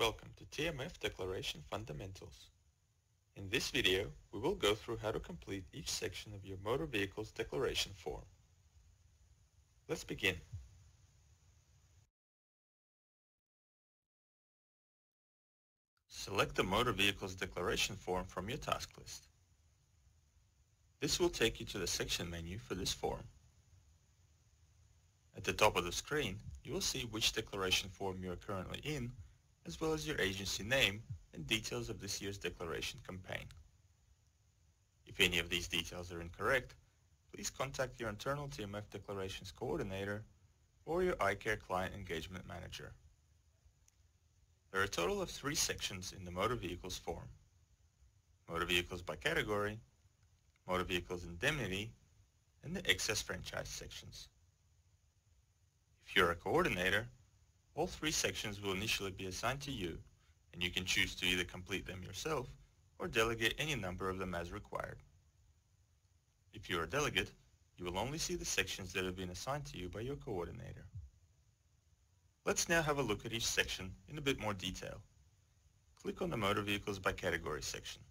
Welcome to TMF Declaration Fundamentals. In this video, we will go through how to complete each section of your motor vehicle's declaration form. Let's begin. Select the motor vehicle's declaration form from your task list. This will take you to the section menu for this form. At the top of the screen, you will see which declaration form you are currently in, as well as your agency name and details of this year's declaration campaign. If any of these details are incorrect, please contact your internal TMF declarations coordinator or your iCare client engagement manager. There are a total of three sections in the motor vehicles form. Motor vehicles by category, motor vehicles indemnity, and the excess franchise sections. If you're a coordinator, all three sections will initially be assigned to you, and you can choose to either complete them yourself or delegate any number of them as required. If you're a delegate, you will only see the sections that have been assigned to you by your coordinator. Let's now have a look at each section in a bit more detail. Click on the Motor Vehicles by Category section.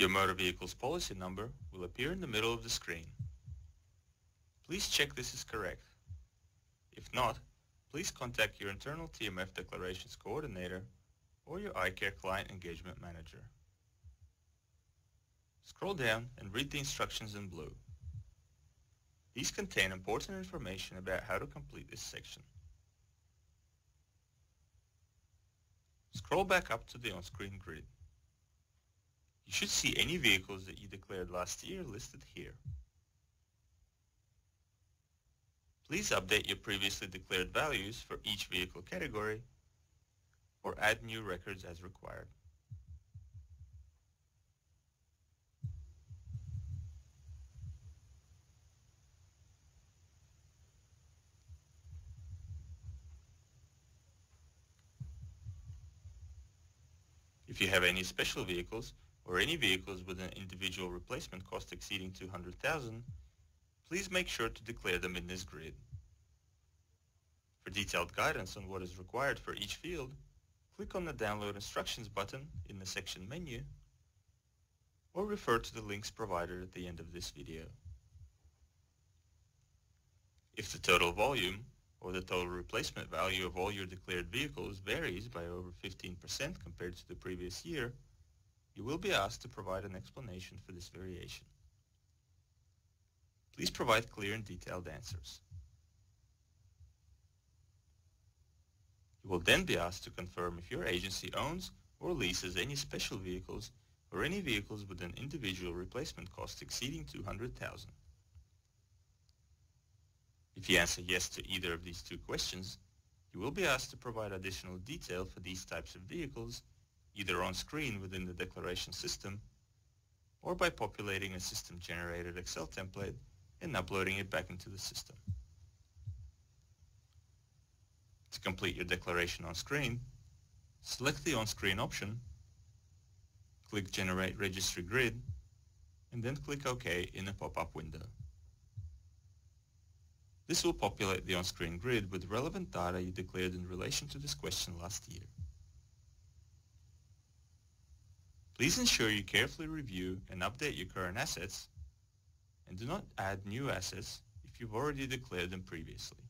Your motor vehicle's policy number will appear in the middle of the screen. Please check this is correct. If not, please contact your internal TMF declarations coordinator or your iCare client engagement manager. Scroll down and read the instructions in blue. These contain important information about how to complete this section. Scroll back up to the on-screen grid. You should see any vehicles that you declared last year listed here. Please update your previously declared values for each vehicle category or add new records as required. If you have any special vehicles, or any vehicles with an individual replacement cost exceeding 200,000, please make sure to declare them in this grid. For detailed guidance on what is required for each field, click on the Download Instructions button in the section menu or refer to the links provided at the end of this video. If the total volume or the total replacement value of all your declared vehicles varies by over 15% compared to the previous year, you will be asked to provide an explanation for this variation. Please provide clear and detailed answers. You will then be asked to confirm if your agency owns or leases any special vehicles or any vehicles with an individual replacement cost exceeding 200,000. If you answer yes to either of these two questions, you will be asked to provide additional detail for these types of vehicles either on screen within the declaration system or by populating a system-generated Excel template and uploading it back into the system. To complete your declaration on screen, select the on-screen option, click Generate Registry Grid, and then click OK in a pop-up window. This will populate the on-screen grid with relevant data you declared in relation to this question last year. Please ensure you carefully review and update your current assets and do not add new assets if you've already declared them previously.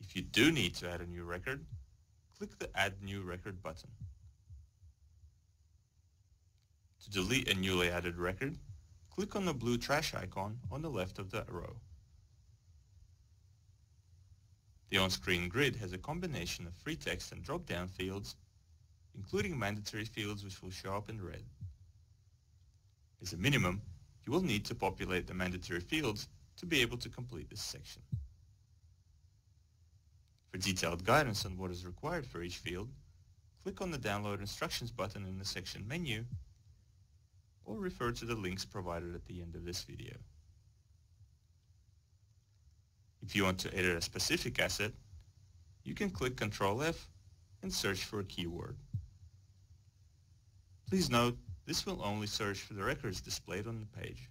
If you do need to add a new record, click the Add New Record button. To delete a newly added record, click on the blue trash icon on the left of the row. The on-screen grid has a combination of free text and drop-down fields including mandatory fields which will show up in red. As a minimum, you will need to populate the mandatory fields to be able to complete this section. For detailed guidance on what is required for each field, click on the Download Instructions button in the section menu or refer to the links provided at the end of this video. If you want to edit a specific asset, you can click Ctrl F and search for a keyword. Please note, this will only search for the records displayed on the page.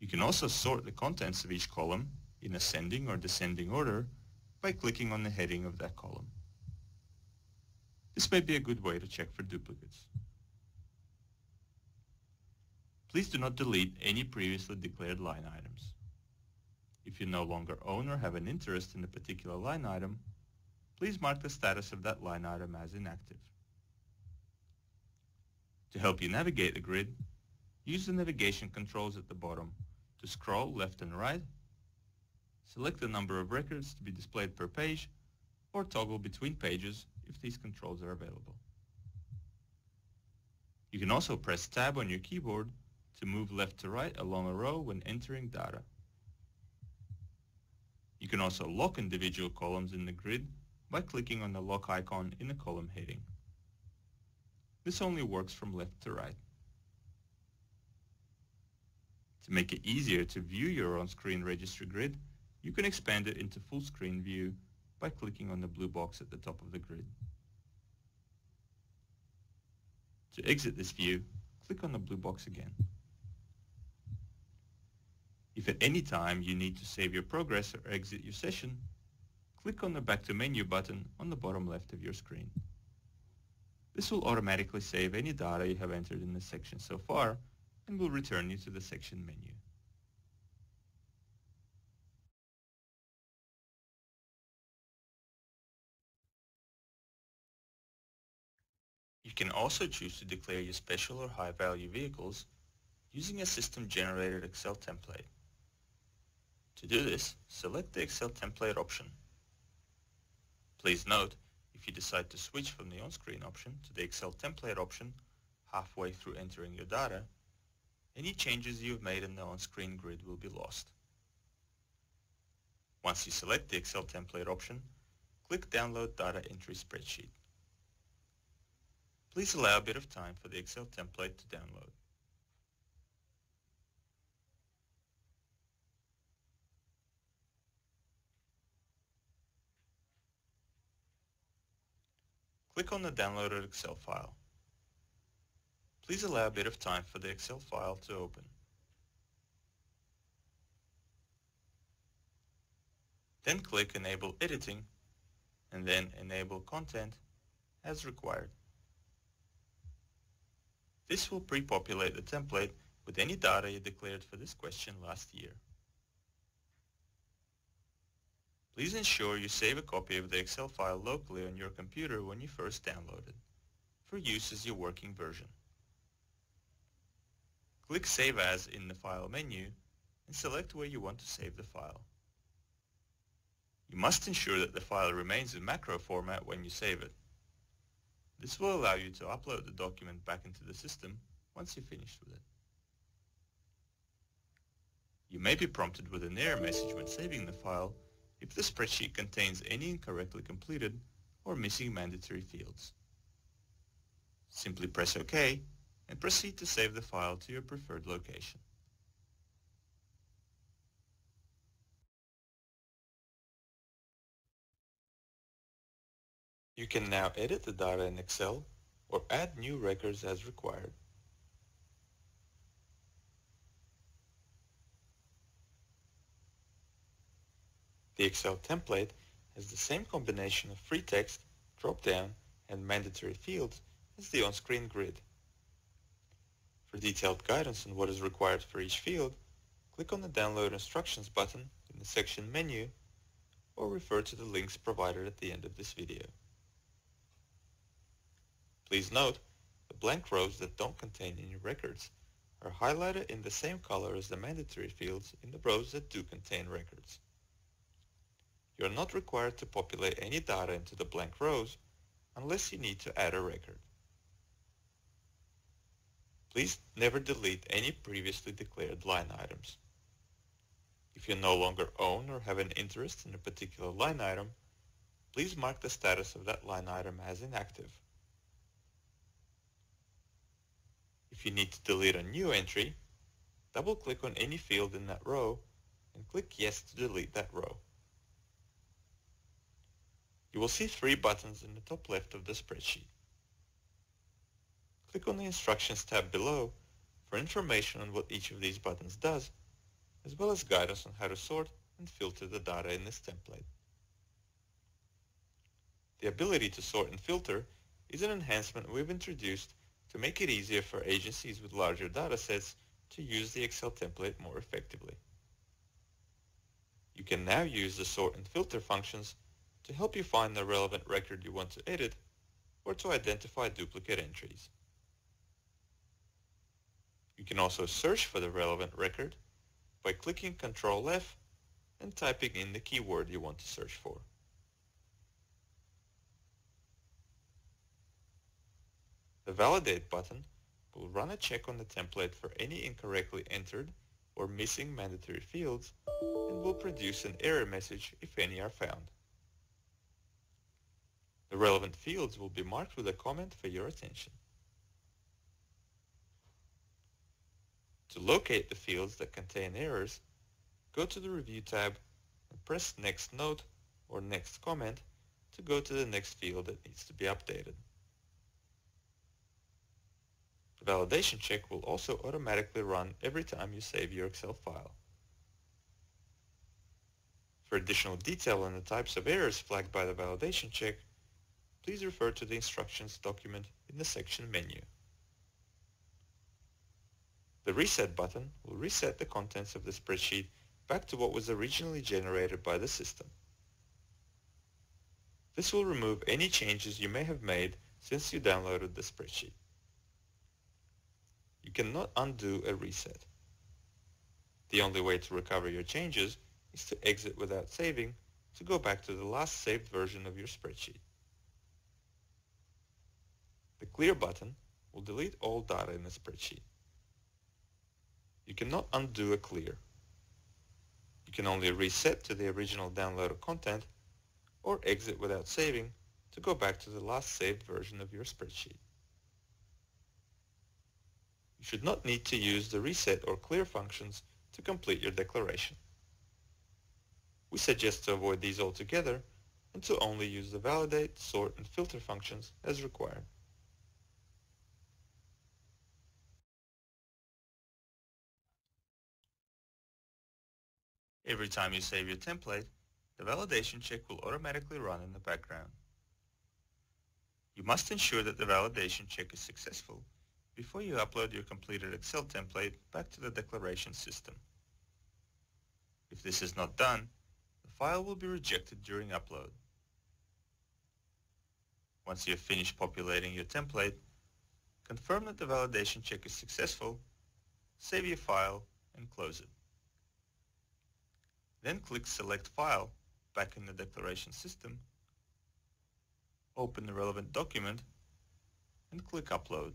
You can also sort the contents of each column in ascending or descending order by clicking on the heading of that column. This may be a good way to check for duplicates. Please do not delete any previously declared line items. If you no longer own or have an interest in a particular line item, please mark the status of that line item as inactive. To help you navigate the grid, use the navigation controls at the bottom to scroll left and right, select the number of records to be displayed per page, or toggle between pages if these controls are available. You can also press Tab on your keyboard to move left to right along a row when entering data. You can also lock individual columns in the grid by clicking on the lock icon in the column heading. This only works from left to right. To make it easier to view your on-screen registry grid, you can expand it into full screen view by clicking on the blue box at the top of the grid. To exit this view, click on the blue box again. If at any time you need to save your progress or exit your session, click on the Back to Menu button on the bottom left of your screen. This will automatically save any data you have entered in the section so far and will return you to the section menu. You can also choose to declare your special or high-value vehicles using a system-generated Excel template. To do this, select the Excel template option. Please note, if you decide to switch from the on-screen option to the Excel template option halfway through entering your data, any changes you've made in the on-screen grid will be lost. Once you select the Excel template option, click Download Data Entry Spreadsheet. Please allow a bit of time for the Excel template to download. Click on the downloaded Excel file. Please allow a bit of time for the Excel file to open. Then click Enable Editing and then Enable Content as required. This will pre-populate the template with any data you declared for this question last year. Please ensure you save a copy of the Excel file locally on your computer when you first download it, for use as your working version. Click Save As in the File menu and select where you want to save the file. You must ensure that the file remains in macro format when you save it. This will allow you to upload the document back into the system once you're finished with it. You may be prompted with an error message when saving the file if the spreadsheet contains any incorrectly completed or missing mandatory fields. Simply press OK and proceed to save the file to your preferred location. You can now edit the data in Excel or add new records as required. The Excel template has the same combination of free text, drop-down, and mandatory fields as the on-screen grid. For detailed guidance on what is required for each field, click on the Download Instructions button in the section menu or refer to the links provided at the end of this video. Please note, the blank rows that don't contain any records are highlighted in the same color as the mandatory fields in the rows that do contain records. You are not required to populate any data into the blank rows unless you need to add a record. Please never delete any previously declared line items. If you no longer own or have an interest in a particular line item, please mark the status of that line item as inactive. If you need to delete a new entry, double-click on any field in that row and click Yes to delete that row. You will see three buttons in the top left of the spreadsheet. Click on the Instructions tab below for information on what each of these buttons does as well as guidance on how to sort and filter the data in this template. The ability to sort and filter is an enhancement we've introduced to make it easier for agencies with larger datasets to use the Excel template more effectively. You can now use the sort and filter functions to help you find the relevant record you want to edit or to identify duplicate entries. You can also search for the relevant record by clicking Ctrl F and typing in the keyword you want to search for. The Validate button will run a check on the template for any incorrectly entered or missing mandatory fields and will produce an error message if any are found. The relevant fields will be marked with a comment for your attention. To locate the fields that contain errors, go to the Review tab and press Next Note or Next Comment to go to the next field that needs to be updated. The validation check will also automatically run every time you save your Excel file. For additional detail on the types of errors flagged by the validation check, please refer to the instructions document in the section menu. The Reset button will reset the contents of the spreadsheet back to what was originally generated by the system. This will remove any changes you may have made since you downloaded the spreadsheet. You cannot undo a reset. The only way to recover your changes is to exit without saving to go back to the last saved version of your spreadsheet. The Clear button will delete all data in the spreadsheet. You cannot undo a clear. You can only reset to the original downloaded content or exit without saving to go back to the last saved version of your spreadsheet. You should not need to use the reset or clear functions to complete your declaration. We suggest to avoid these altogether and to only use the validate, sort, and filter functions as required. Every time you save your template, the validation check will automatically run in the background. You must ensure that the validation check is successful before you upload your completed Excel template back to the declaration system. If this is not done, the file will be rejected during upload. Once you have finished populating your template, confirm that the validation check is successful, save your file, and close it. Then click Select File back in the declaration system, open the relevant document, and click Upload.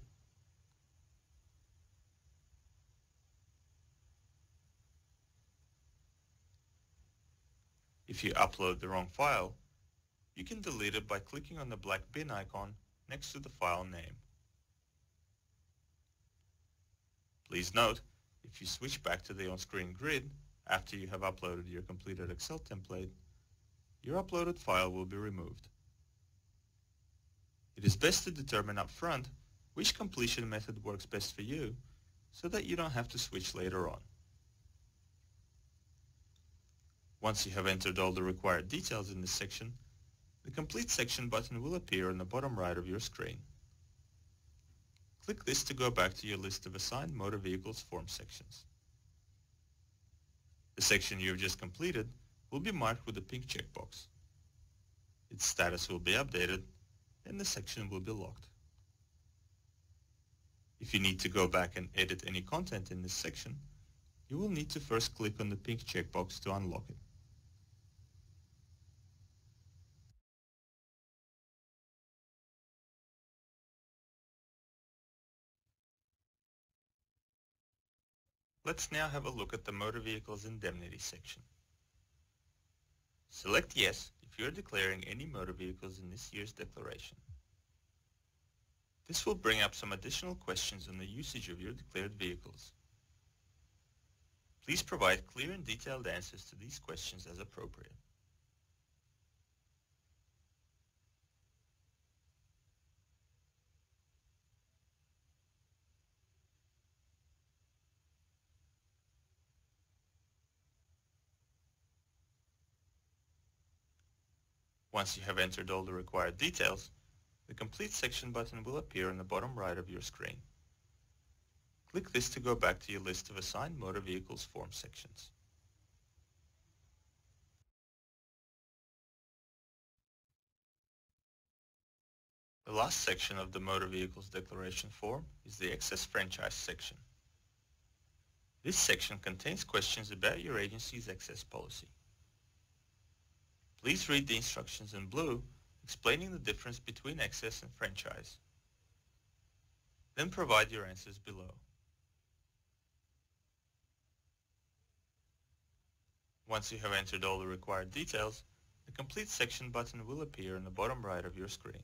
If you upload the wrong file, you can delete it by clicking on the black bin icon next to the file name. Please note, if you switch back to the on-screen grid, after you have uploaded your completed Excel template, your uploaded file will be removed. It is best to determine upfront which completion method works best for you so that you don't have to switch later on. Once you have entered all the required details in this section, the Complete Section button will appear on the bottom right of your screen. Click this to go back to your list of assigned motor vehicles form sections. The section you have just completed will be marked with a pink checkbox. Its status will be updated and the section will be locked. If you need to go back and edit any content in this section, you will need to first click on the pink checkbox to unlock it. Let's now have a look at the Motor Vehicles Indemnity section. Select Yes if you are declaring any motor vehicles in this year's declaration. This will bring up some additional questions on the usage of your declared vehicles. Please provide clear and detailed answers to these questions as appropriate. Once you have entered all the required details, the Complete Section button will appear on the bottom right of your screen. Click this to go back to your list of assigned motor vehicles form sections. The last section of the Motor Vehicles Declaration form is the Excess Franchise section. This section contains questions about your agency's excess policy. Please read the instructions in blue explaining the difference between excess and franchise. Then provide your answers below. Once you have entered all the required details, the Complete Section button will appear in the bottom right of your screen.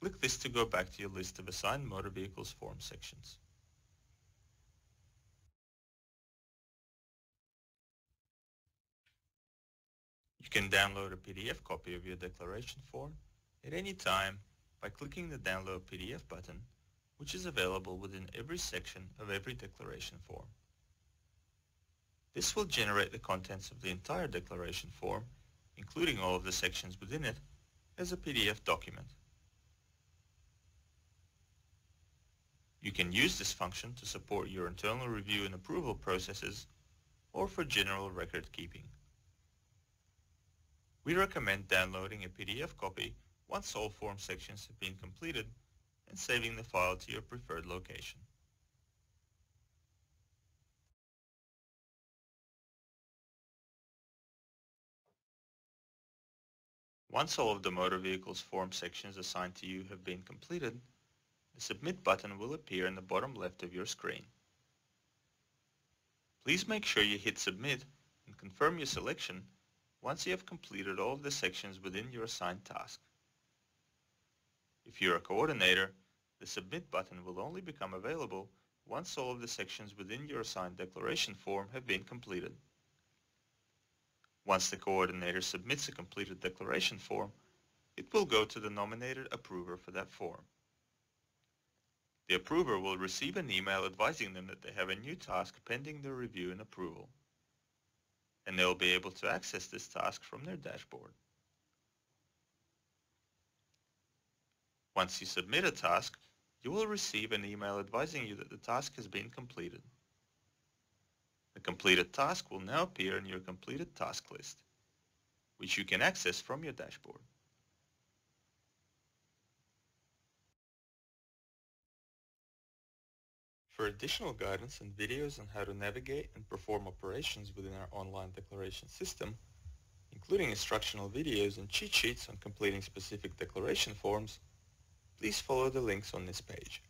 Click this to go back to your list of assigned motor vehicles form sections. Can download a PDF copy of your declaration form at any time by clicking the Download PDF button, which is available within every section of every declaration form. This will generate the contents of the entire declaration form, including all of the sections within it, as a PDF document. You can use this function to support your internal review and approval processes or for general record keeping. We recommend downloading a PDF copy once all form sections have been completed and saving the file to your preferred location. Once all of the motor vehicles form sections assigned to you have been completed, the Submit button will appear in the bottom left of your screen. Please make sure you hit Submit and confirm your selection once you have completed all of the sections within your assigned task. If you're a coordinator, the Submit button will only become available once all of the sections within your assigned declaration form have been completed. Once the coordinator submits a completed declaration form, it will go to the nominated approver for that form. The approver will receive an email advising them that they have a new task pending their review and approval and they'll be able to access this task from their dashboard. Once you submit a task, you will receive an email advising you that the task has been completed. The completed task will now appear in your completed task list, which you can access from your dashboard. For additional guidance and videos on how to navigate and perform operations within our online declaration system, including instructional videos and cheat sheets on completing specific declaration forms, please follow the links on this page.